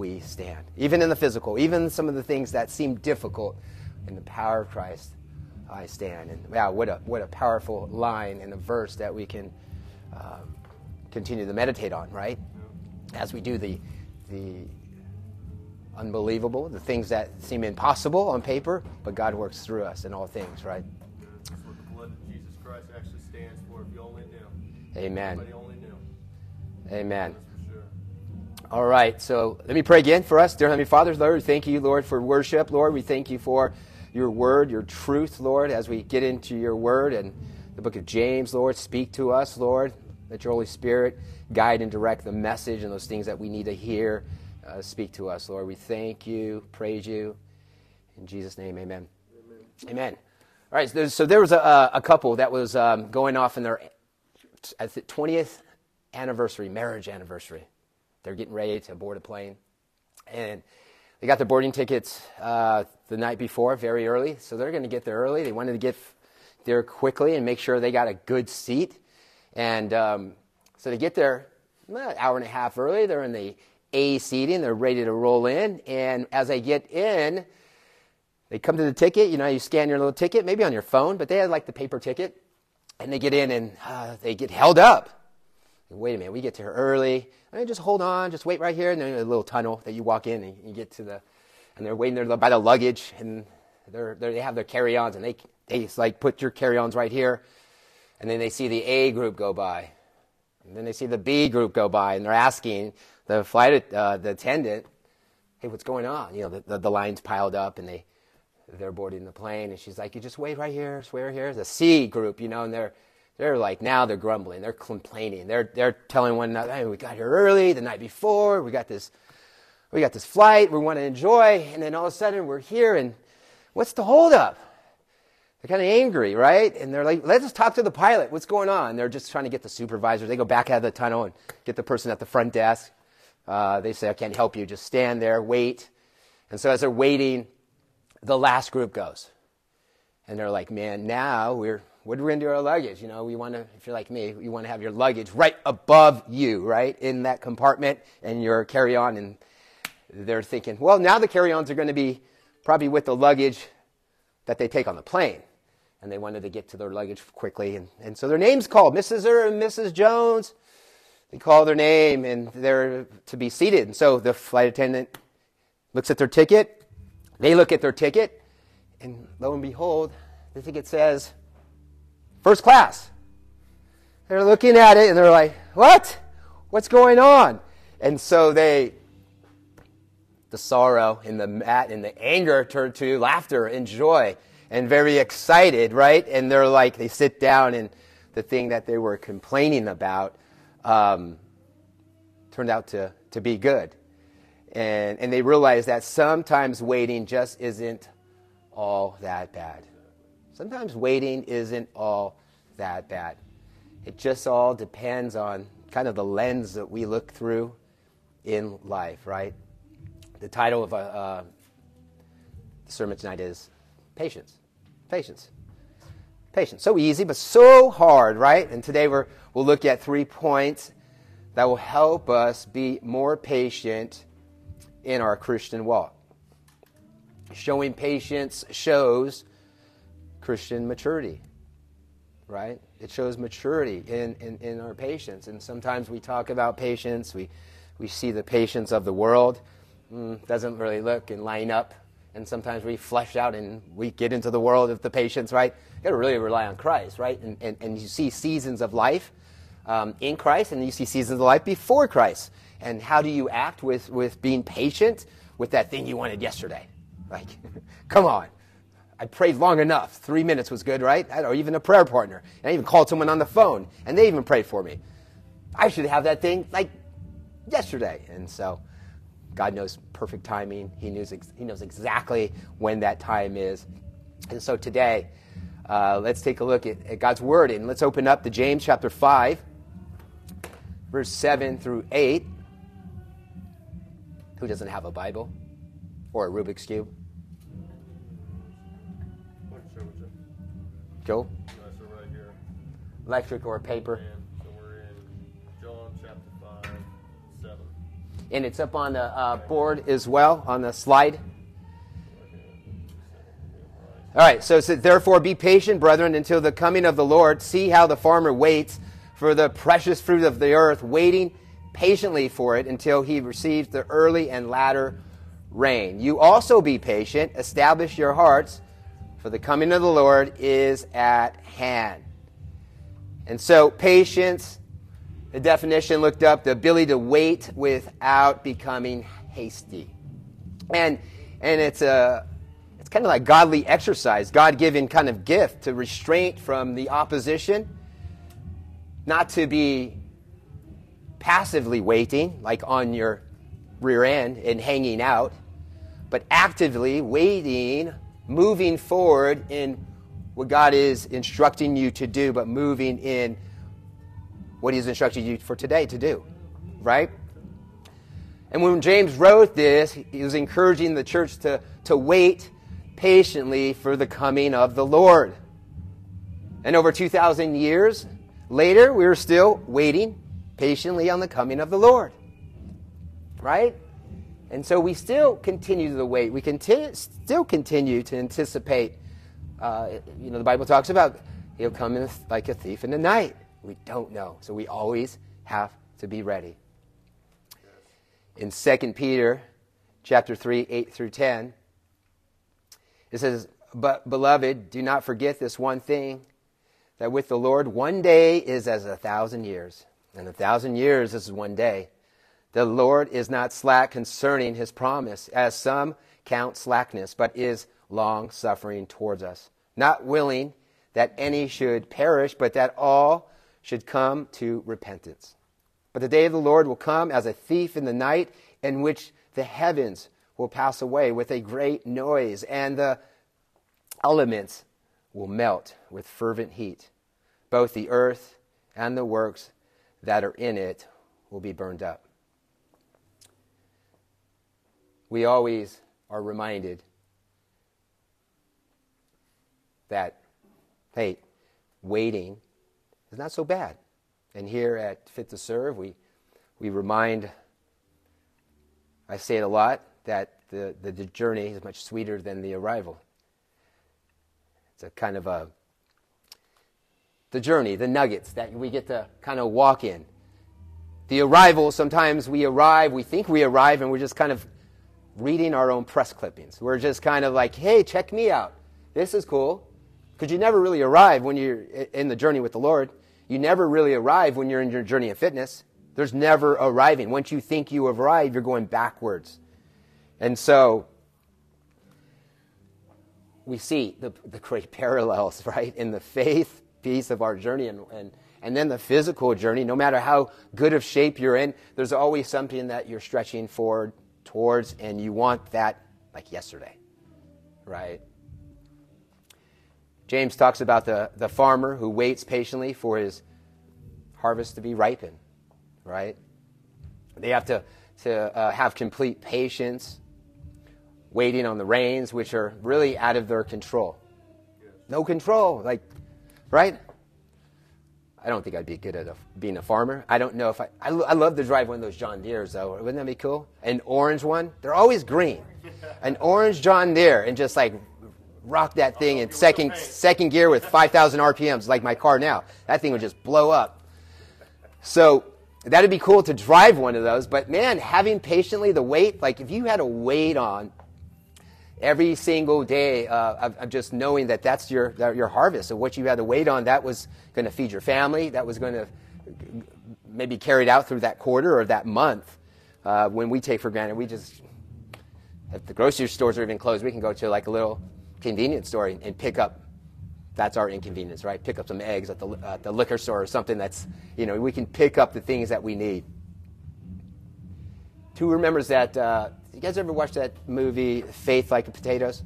we stand. Even in the physical, even some of the things that seem difficult, in the power of Christ, I stand. And wow, what a, what a powerful line and a verse that we can um, continue to meditate on, right? As we do the, the unbelievable, the things that seem impossible on paper, but God works through us in all things, right? That's what the blood of Jesus Christ actually stands for. If you only knew. Amen. Everybody only knew. Amen. That's for sure. All right, so let me pray again for us. Dear Heavenly Father, Lord, we thank you, Lord, for worship. Lord, we thank you for your word, your truth, Lord, as we get into your word and the book of James, Lord. Speak to us, Lord. Let your Holy Spirit guide and direct the message and those things that we need to hear. Uh, speak to us, Lord. We thank you, praise you. In Jesus' name, amen. Amen. amen. All right, so, so there was a, a couple that was um, going off in their 20th anniversary, marriage anniversary. They're getting ready to board a plane. And they got their boarding tickets uh, the night before, very early. So they're going to get there early. They wanted to get there quickly and make sure they got a good seat. And um, so they get there an hour and a half early. They're in the A seating. They're ready to roll in. And as they get in, they come to the ticket. You know, you scan your little ticket, maybe on your phone, but they had like the paper ticket. And they get in and uh, they get held up. Wait a minute, we get to her early. I just hold on, just wait right here. And then a little tunnel that you walk in and you get to the, and they're waiting there by the luggage and they're, they're, they have their carry-ons and they, they like put your carry-ons right here. And then they see the A group go by. And then they see the B group go by and they're asking the flight, uh, the attendant, hey, what's going on? You know, the, the, the line's piled up and they, they're boarding the plane. And she's like, you just wait right here, right here. The C group, you know, and they're, they're like now they're grumbling, they're complaining, they're they're telling one another, hey, we got here early the night before, we got this we got this flight, we want to enjoy, and then all of a sudden we're here and what's the holdup? They're kind of angry, right? And they're like, let's just talk to the pilot. What's going on? They're just trying to get the supervisor. They go back out of the tunnel and get the person at the front desk. Uh, they say, I can't help you. Just stand there, wait. And so as they're waiting, the last group goes. And they're like, man, now we're what are we do with our luggage? You know, we want to, if you're like me, you want to have your luggage right above you, right, in that compartment and your carry on. And they're thinking, well, now the carry ons are going to be probably with the luggage that they take on the plane. And they wanted to get to their luggage quickly. And, and so their name's called, Mrs. Er and Mrs. Jones. They call their name and they're to be seated. And so the flight attendant looks at their ticket. They look at their ticket. And lo and behold, the ticket says, First class. They're looking at it and they're like, what? What's going on? And so they, the sorrow and the and the anger turn to laughter and joy and very excited, right? And they're like, they sit down and the thing that they were complaining about um, turned out to, to be good. And, and they realize that sometimes waiting just isn't all that bad. Sometimes waiting isn't all that bad. It just all depends on kind of the lens that we look through in life, right? The title of a, uh, the sermon tonight is Patience. Patience. Patience. So easy, but so hard, right? And today we're, we'll look at three points that will help us be more patient in our Christian walk. Showing patience shows Christian maturity, right? It shows maturity in, in, in, our patience. And sometimes we talk about patience, we, we see the patience of the world, mm, doesn't really look and line up. And sometimes we flesh out and we get into the world of the patience, right? You gotta really rely on Christ, right? And, and, and you see seasons of life um, in Christ, and you see seasons of life before Christ. And how do you act with, with being patient with that thing you wanted yesterday? Like, come on. I prayed long enough. Three minutes was good, right? Or even a prayer partner. And I even called someone on the phone, and they even prayed for me. I should have that thing like yesterday. And so God knows perfect timing. He knows, he knows exactly when that time is. And so today, uh, let's take a look at, at God's Word, and let's open up to James chapter 5, verse 7 through 8. Who doesn't have a Bible or a Rubik's Cube? Joe? Right here. Electric or paper? And so we're in John chapter 5, 7. and it's up on the uh, board as well on the slide. All right, so it says, therefore be patient, brethren, until the coming of the Lord. See how the farmer waits for the precious fruit of the earth, waiting patiently for it until he receives the early and latter rain. You also be patient, establish your hearts, for the coming of the Lord is at hand. And so, patience, the definition looked up, the ability to wait without becoming hasty. And, and it's a, it's kind of like godly exercise, God given kind of gift to restraint from the opposition, not to be passively waiting, like on your rear end and hanging out, but actively waiting, moving forward in what God is instructing you to do, but moving in what He's instructing you for today to do, right? And when James wrote this, he was encouraging the church to, to wait patiently for the coming of the Lord. And over 2,000 years later, we're still waiting patiently on the coming of the Lord. Right? And so we still continue to wait. We continue, still continue to anticipate. Uh, you know, the Bible talks about he'll come in like a thief in the night. We don't know. So we always have to be ready. In 2 Peter chapter 3, 8 through 10, it says, But, beloved, do not forget this one thing that with the Lord, one day is as a thousand years, and a thousand years is one day. The Lord is not slack concerning his promise, as some count slackness, but is long suffering towards us, not willing that any should perish, but that all should come to repentance. But the day of the Lord will come as a thief in the night, in which the heavens will pass away with a great noise, and the elements will melt with fervent heat. Both the earth and the works that are in it will be burned up. We always are reminded that, hey, waiting is not so bad. And here at Fit to Serve, we, we remind, I say it a lot, that the, the, the journey is much sweeter than the arrival. It's a kind of a the journey, the nuggets that we get to kind of walk in. The arrival, sometimes we arrive, we think we arrive, and we're just kind of reading our own press clippings. We're just kind of like, hey, check me out. This is cool. Because you never really arrive when you're in the journey with the Lord. You never really arrive when you're in your journey of fitness. There's never arriving. Once you think you have arrived, you're going backwards. And so we see the, the great parallels, right, in the faith piece of our journey and, and, and then the physical journey. No matter how good of shape you're in, there's always something that you're stretching forward towards, and you want that like yesterday, right? James talks about the, the farmer who waits patiently for his harvest to be ripened, right? They have to, to uh, have complete patience, waiting on the rains, which are really out of their control. No control, like, right? I don't think I'd be good at a, being a farmer. I don't know if I, I. I love to drive one of those John Deeres, though. Wouldn't that be cool? An orange one. They're always green. An orange John Deere, and just like rock that thing in second second gear with 5,000 RPMs, like my car now. That thing would just blow up. So that'd be cool to drive one of those. But man, having patiently the weight, like if you had a weight on every single day uh, of, of, just knowing that that's your, your harvest of what you had to wait on. That was going to feed your family. That was going to maybe carried out through that quarter or that month. Uh, when we take for granted, we just, if the grocery stores are even closed, we can go to like a little convenience store and, and pick up. That's our inconvenience, right? Pick up some eggs at the, at the liquor store or something that's, you know, we can pick up the things that we need. Who remembers that uh, you guys ever watch that movie Faith Like Potatoes?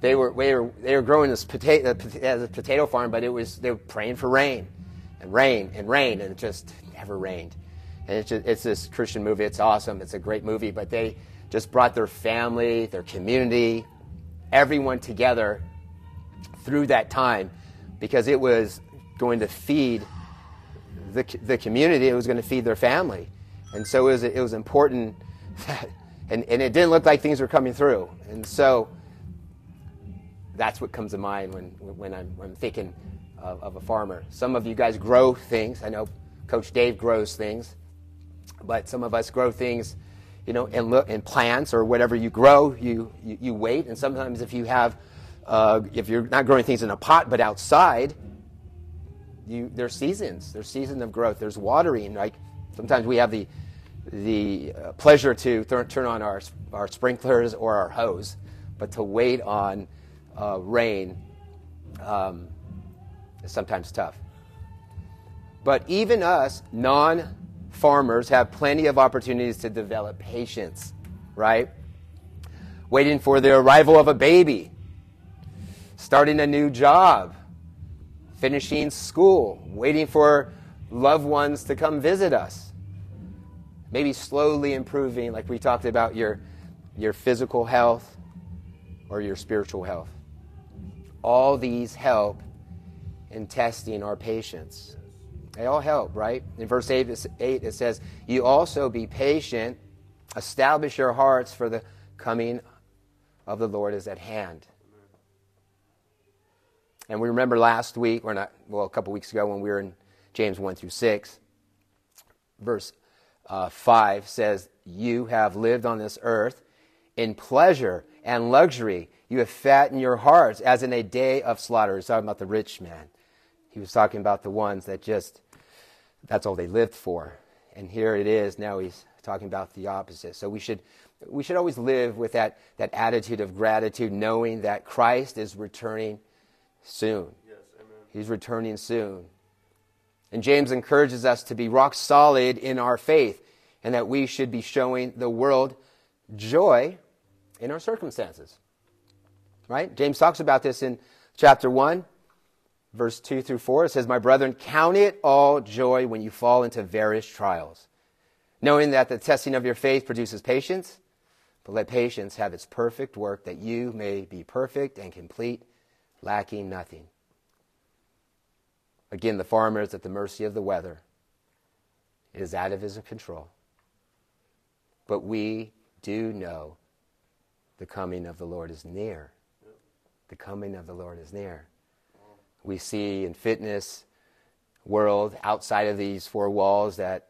They were, they were, they were growing this potato, as a potato farm, but it was, they were praying for rain and rain and rain, and it just never rained. And it's, just, it's this Christian movie. It's awesome. It's a great movie, but they just brought their family, their community, everyone together through that time because it was going to feed the, the community, it was going to feed their family. And so it was, it was important that, and, and it didn't look like things were coming through. And so that's what comes to mind when, when, I'm, when I'm thinking of, of a farmer. Some of you guys grow things. I know Coach Dave grows things, but some of us grow things, you know, in, in plants or whatever you grow, you, you, you wait. And sometimes if you have, uh, if you're not growing things in a pot but outside, you, there's seasons. There's season of growth. There's watering. Like sometimes we have the the uh, pleasure to th- turn on our our sprinklers or our hose, but to wait on uh, rain um, is sometimes tough. But even us non farmers have plenty of opportunities to develop patience, right? Waiting for the arrival of a baby, starting a new job, finishing school, waiting for loved ones to come visit us. Maybe slowly improving, like we talked about, your, your physical health or your spiritual health. All these help in testing our patience. They all help, right? In verse 8, it says, You also be patient, establish your hearts, for the coming of the Lord is at hand. And we remember last week, or not, well, a couple weeks ago when we were in James 1 through 6, verse uh, 5 says, You have lived on this earth in pleasure and luxury. You have fattened your hearts as in a day of slaughter. He's talking about the rich man. He was talking about the ones that just, that's all they lived for. And here it is. Now he's talking about the opposite. So we should, we should always live with that, that attitude of gratitude, knowing that Christ is returning soon. Yes, amen. He's returning soon. And James encourages us to be rock solid in our faith and that we should be showing the world joy in our circumstances. Right? James talks about this in chapter 1, verse 2 through 4. It says, My brethren, count it all joy when you fall into various trials, knowing that the testing of your faith produces patience. But let patience have its perfect work, that you may be perfect and complete lacking nothing. Again, the farmer is at the mercy of the weather. It is out of his control. But we do know the coming of the Lord is near. The coming of the Lord is near. We see in fitness world outside of these four walls that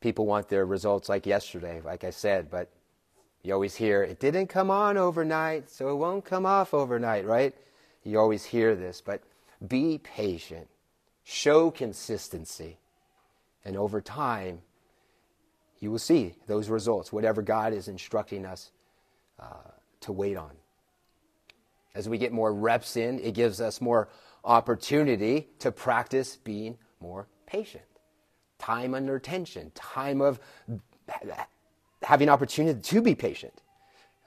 people want their results like yesterday, like I said, but you always hear, it didn't come on overnight, so it won't come off overnight, right? You always hear this, but be patient, show consistency, and over time, you will see those results, whatever God is instructing us uh, to wait on. As we get more reps in, it gives us more opportunity to practice being more patient. Time under tension, time of having opportunity to be patient,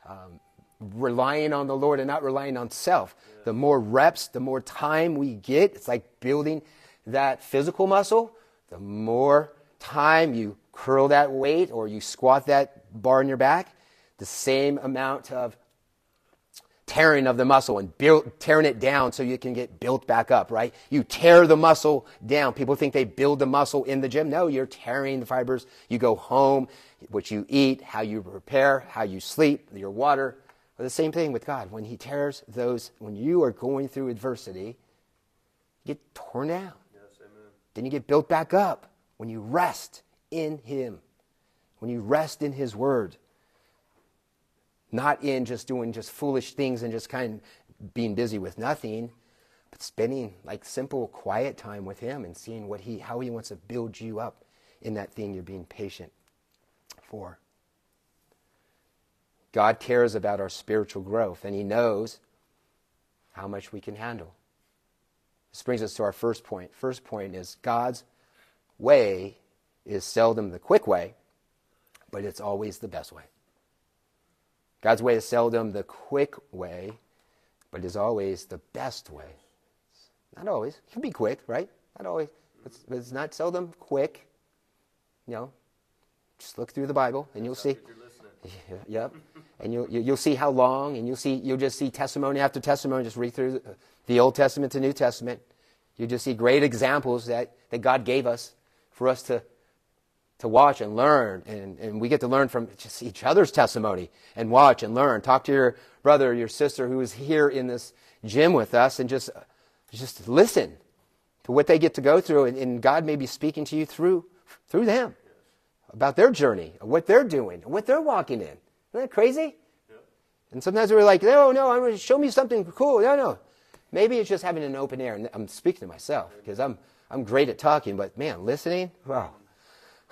um, relying on the Lord and not relying on self. Yeah. The more reps, the more time we get. It's like building that physical muscle. The more time you curl that weight or you squat that bar in your back, the same amount of tearing of the muscle and build, tearing it down so you can get built back up, right? You tear the muscle down. People think they build the muscle in the gym. No, you're tearing the fibers. You go home, what you eat, how you prepare, how you sleep, your water. Well, the same thing with God. When He tears those, when you are going through adversity, you get torn down. Yes, amen. Then you get built back up when you rest in Him, when you rest in His Word. Not in just doing just foolish things and just kind of being busy with nothing, but spending like simple quiet time with Him and seeing what He, how He wants to build you up in that thing you're being patient for. God cares about our spiritual growth, and He knows how much we can handle. This brings us to our first point. First point is God's way is seldom the quick way, but it's always the best way. God's way is seldom the quick way, but is always the best way. Not always. It can be quick, right? Not always. It's, it's not seldom quick. You know, just look through the Bible and you'll see. yep. And you'll, you'll see how long, and you'll see, you'll just see testimony after testimony. Just read through the Old Testament to New Testament. You just see great examples that, that God gave us for us to, to watch and learn. And, and we get to learn from just each other's testimony and watch and learn. Talk to your brother or your sister who is here in this gym with us and just, just listen to what they get to go through. And, and God may be speaking to you through, through them about their journey, what they're doing, what they're walking in. Isn't that crazy? And sometimes we're like, no, no, I'm going to show me something cool. No, no. Maybe it's just having an open air. And I'm speaking to myself because I'm, I'm great at talking, but man, listening, wow.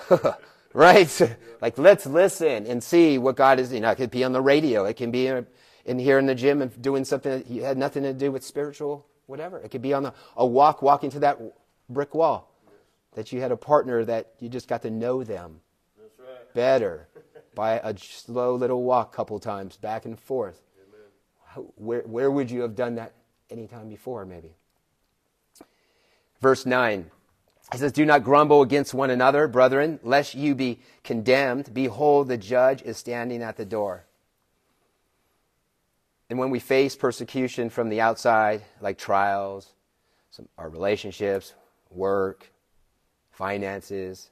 right? like, let's listen and see what God is, you know, it could be on the radio. It can be in, in here in the gym and doing something that had nothing to do with spiritual, whatever. It could be on the, a walk, walking to that brick wall that you had a partner that you just got to know them right. better by a slow little walk a couple times back and forth. Where, where would you have done that any time before, maybe? Verse 9. He says, Do not grumble against one another, brethren, lest you be condemned. Behold, the judge is standing at the door. And when we face persecution from the outside, like trials, some, our relationships, work, finances,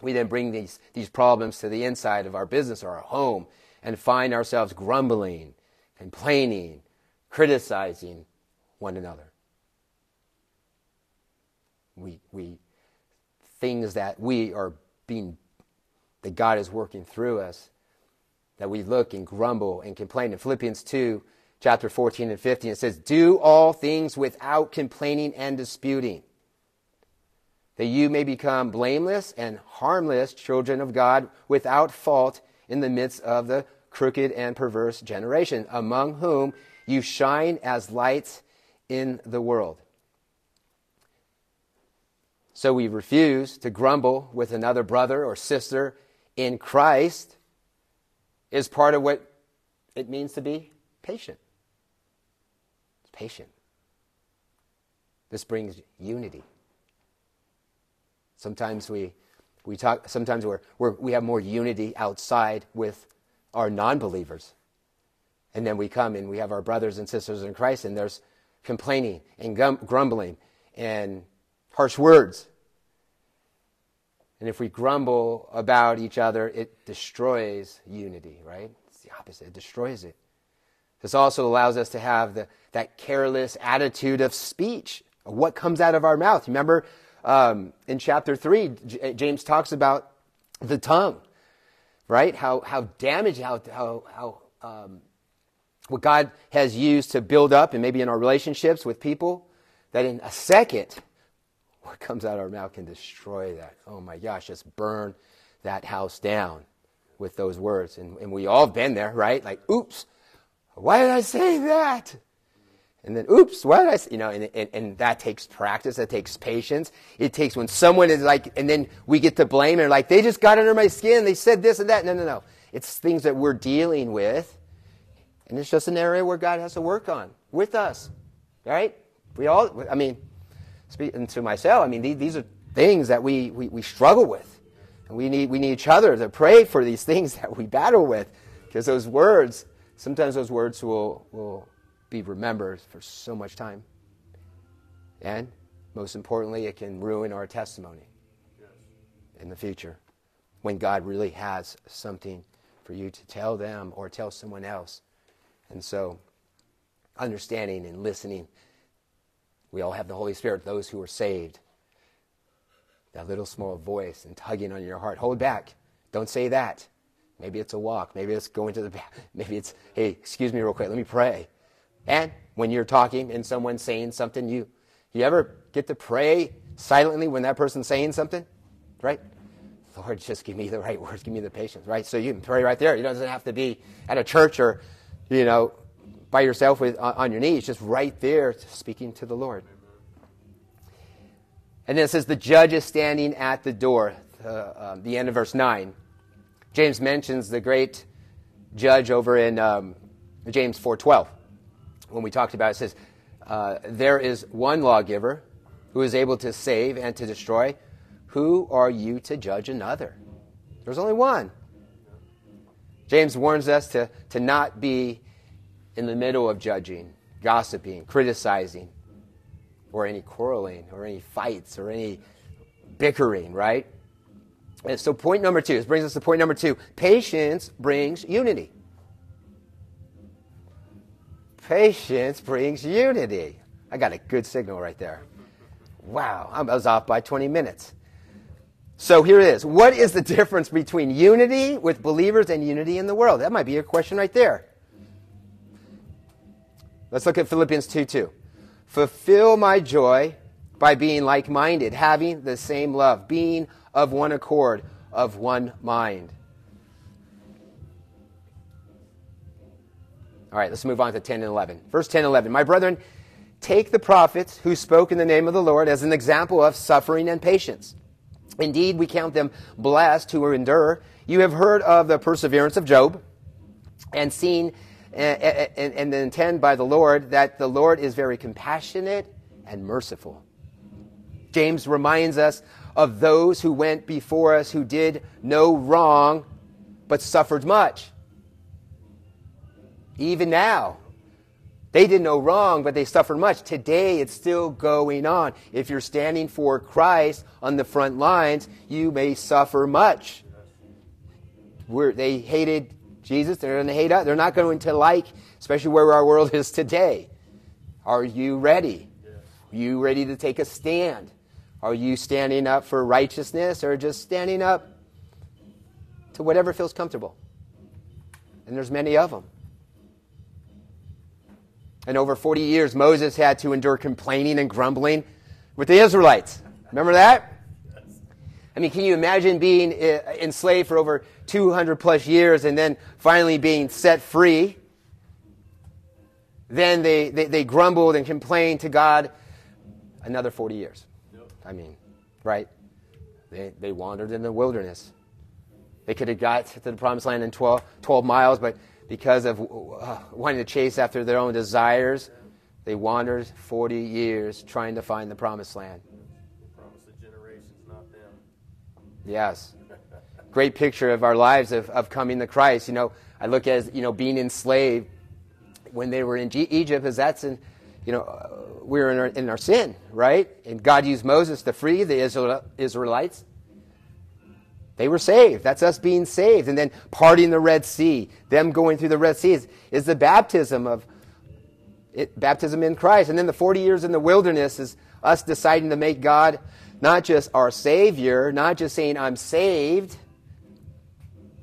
we then bring these, these problems to the inside of our business or our home and find ourselves grumbling, complaining, criticizing one another. We, we, things that we are being, that God is working through us, that we look and grumble and complain. In Philippians 2, chapter 14 and 15, it says, Do all things without complaining and disputing that you may become blameless and harmless children of God without fault in the midst of the crooked and perverse generation, among whom you shine as lights in the world. So we refuse to grumble with another brother or sister in Christ is part of what it means to be patient. It's patient. This brings unity. Sometimes we, we talk, sometimes we're, we're, we have more unity outside with our non believers. And then we come and we have our brothers and sisters in Christ, and there's complaining and grumbling and harsh words. And if we grumble about each other, it destroys unity, right? It's the opposite, it destroys it. This also allows us to have the, that careless attitude of speech, of what comes out of our mouth. Remember um, in chapter 3, J- James talks about the tongue, right? How, how damaged, how, how, how um, what God has used to build up, and maybe in our relationships with people, that in a second, what comes out of our mouth can destroy that. Oh my gosh, just burn that house down with those words. And, and we all been there, right? Like, oops, why did I say that? And then, oops, why did I say? You know, and, and, and, that takes practice. That takes patience. It takes when someone is like, and then we get to blame and like, they just got under my skin. They said this and that. No, no, no. It's things that we're dealing with. And it's just an area where God has to work on with us. Right? We all, I mean, speaking to myself, I mean, these, are things that we, we, we struggle with. And we need, we need each other to pray for these things that we battle with. Because those words, sometimes those words will, will be remembered for so much time. And most importantly, it can ruin our testimony in the future when God really has something for you to tell them or tell someone else. And so, understanding and listening, we all have the Holy Spirit, those who are saved. That little small voice and tugging on your heart. Hold back. Don't say that. Maybe it's a walk. Maybe it's going to the. Maybe it's, hey, excuse me real quick. Let me pray. And when you're talking and someone's saying something, you, you ever get to pray silently when that person's saying something? Right? Lord, just give me the right words, give me the patience, right? So you can pray right there. It doesn't have to be at a church or, you know, by yourself with, on your knees, just right there speaking to the Lord. And then it says, the judge is standing at the door, uh, um, the end of verse 9. James mentions the great judge over in um, James 4.12 when we talked about it, it says, uh, There is one lawgiver who is able to save and to destroy. Who are you to judge another? There's only one. James warns us to, to not be in the middle of judging, gossiping, criticizing, or any quarreling, or any fights, or any bickering, right? And so, point number two, this brings us to point number two patience brings unity. Patience brings unity. I got a good signal right there. Wow, I was off by 20 minutes. So here it is. What is the difference between unity with believers and unity in the world? That might be a question right there. Let's look at Philippians 2 2. Fulfill my joy by being like minded, having the same love, being of one accord, of one mind. All right, let's move on to 10 and 11. Verse 10 and 11. My brethren, take the prophets who spoke in the name of the Lord as an example of suffering and patience. Indeed, we count them blessed who endure. You have heard of the perseverance of Job and seen and, and, and intend by the Lord that the Lord is very compassionate and merciful. James reminds us of those who went before us who did no wrong but suffered much. Even now, they did no wrong, but they suffered much. Today, it's still going on. If you're standing for Christ on the front lines, you may suffer much. We're, they hated Jesus. They're going to hate us. They're not going to like, especially where our world is today. Are you ready? Are you ready to take a stand? Are you standing up for righteousness or just standing up to whatever feels comfortable? And there's many of them. And over 40 years, Moses had to endure complaining and grumbling with the Israelites. Remember that? I mean, can you imagine being uh, enslaved for over 200 plus years and then finally being set free? Then they, they, they grumbled and complained to God another 40 years. I mean, right? They, they wandered in the wilderness. They could have got to the promised land in 12, 12 miles, but because of uh, wanting to chase after their own desires, they wandered 40 years trying to find the promised land. Promise the generations, not them. Yes. Great picture of our lives of, of coming to Christ. You know, I look at, you know, being enslaved when they were in G- Egypt, as that's in, you know, we were in our, in our sin, right? And God used Moses to free the Israel, Israelites. They were saved. That's us being saved. And then parting the Red Sea, them going through the Red Sea is, is the baptism of it, baptism in Christ. And then the 40 years in the wilderness is us deciding to make God not just our Savior, not just saying, I'm saved,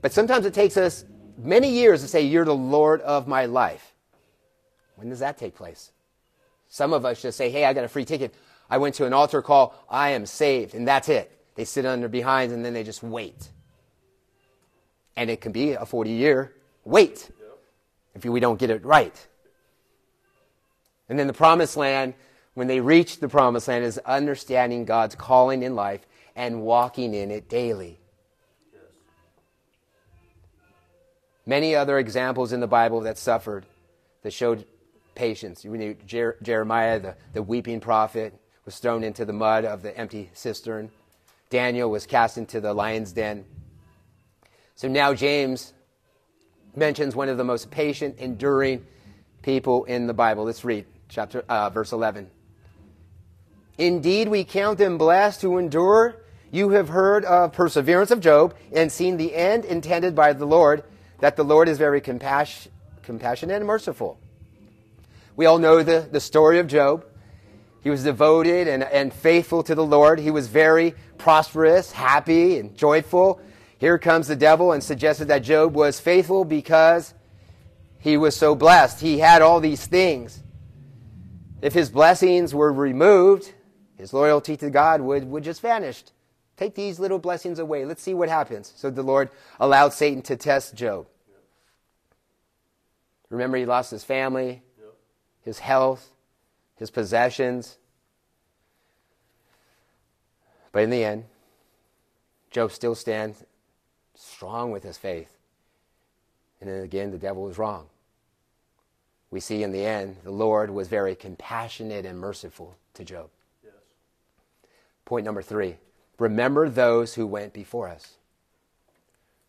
but sometimes it takes us many years to say, You're the Lord of my life. When does that take place? Some of us just say, Hey, I got a free ticket. I went to an altar call. I am saved. And that's it. They sit on their behinds and then they just wait. And it can be a 40 year wait if we don't get it right. And then the promised land, when they reach the promised land, is understanding God's calling in life and walking in it daily. Many other examples in the Bible that suffered, that showed patience. You knew Jer- Jeremiah, the, the weeping prophet, was thrown into the mud of the empty cistern. Daniel was cast into the lion's den. So now James mentions one of the most patient, enduring people in the Bible. Let's read chapter uh, verse 11. Indeed, we count them blessed who endure. You have heard of perseverance of Job and seen the end intended by the Lord, that the Lord is very compass- compassionate and merciful. We all know the, the story of Job. He was devoted and, and faithful to the Lord. He was very prosperous, happy, and joyful. Here comes the devil and suggested that Job was faithful because he was so blessed. He had all these things. If his blessings were removed, his loyalty to God would, would just vanish. Take these little blessings away. Let's see what happens. So the Lord allowed Satan to test Job. Remember, he lost his family, his health, his possessions. But in the end, Job still stands strong with his faith. And then again, the devil was wrong. We see in the end, the Lord was very compassionate and merciful to Job. Yes. Point number three remember those who went before us.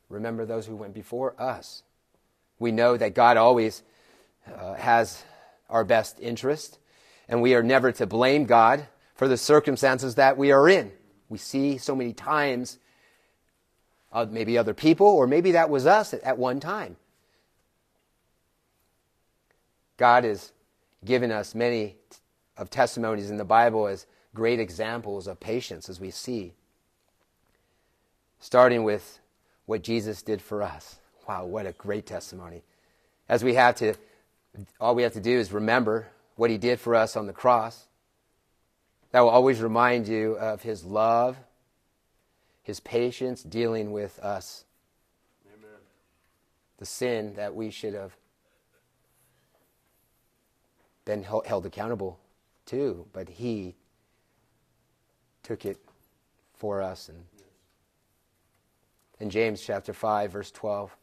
Remember those who went before us. We know that God always uh, has our best interest, and we are never to blame God for the circumstances that we are in. we see so many times uh, maybe other people, or maybe that was us at, at one time. God has given us many of testimonies in the Bible as great examples of patience, as we see. Starting with what Jesus did for us. Wow, what a great testimony. As we have to, all we have to do is remember what he did for us on the cross. That will always remind you of his love, his patience dealing with us. Amen. The sin that we should have been held accountable to, but he took it for us. And in James chapter 5, verse 12,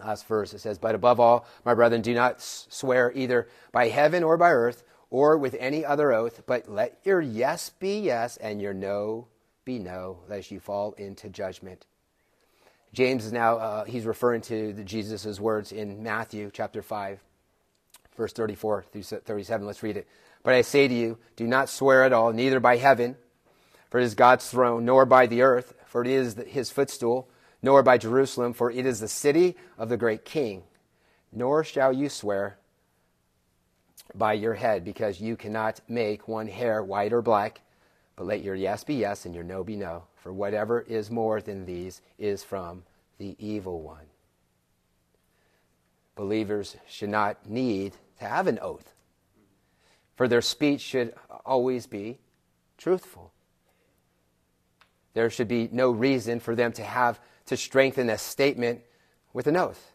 last verse, it says, But above all, my brethren, do not swear either by heaven or by earth or with any other oath, but let your yes be yes and your no be no, lest you fall into judgment. James is now, uh, he's referring to Jesus' words in Matthew chapter 5, verse 34 through 37. Let's read it. But I say to you, do not swear at all, neither by heaven, for it is God's throne, nor by the earth, for it is his footstool, nor by Jerusalem, for it is the city of the great king. Nor shall you swear by your head, because you cannot make one hair white or black. But let your yes be yes and your no be no, for whatever is more than these is from the evil one. Believers should not need to have an oath, for their speech should always be truthful. There should be no reason for them to have to strengthen a statement with an oath.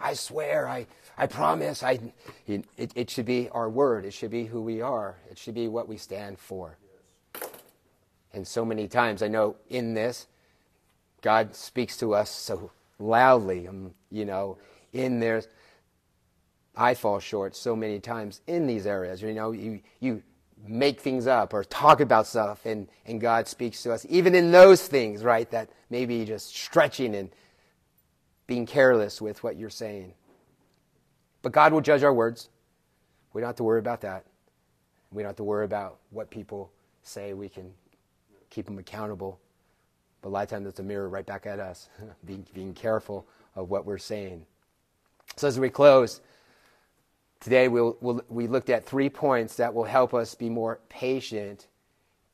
I swear, I, I promise, I, it, it should be our word. It should be who we are. It should be what we stand for. And so many times, I know in this, God speaks to us so loudly. Um, you know, in there, I fall short so many times in these areas. You know, you, you make things up or talk about stuff, and, and God speaks to us, even in those things, right, that maybe just stretching and being careless with what you're saying. But God will judge our words. We don't have to worry about that. We don't have to worry about what people say. We can keep them accountable. But a lot of times it's a mirror right back at us, being, being careful of what we're saying. So as we close, today we'll, we'll, we looked at three points that will help us be more patient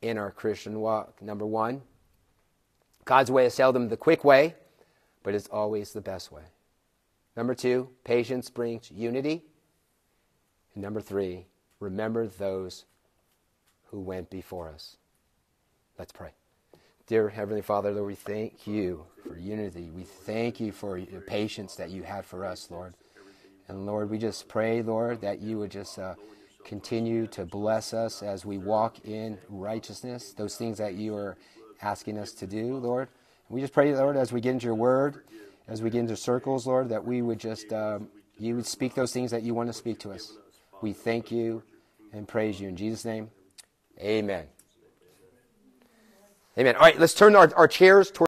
in our Christian walk. Number one, God's way is seldom the quick way, but it's always the best way. Number two, patience brings unity. And number three, remember those who went before us. Let's pray. Dear Heavenly Father, Lord, we thank you for unity. We thank you for the patience that you had for us, Lord. And Lord, we just pray, Lord, that you would just uh, continue to bless us as we walk in righteousness, those things that you are asking us to do, Lord. We just pray, Lord, as we get into your word, as we get into circles, Lord, that we would just, um, you would speak those things that you want to speak to us. We thank you and praise you. In Jesus' name, amen. Amen. All right, let's turn our, our chairs towards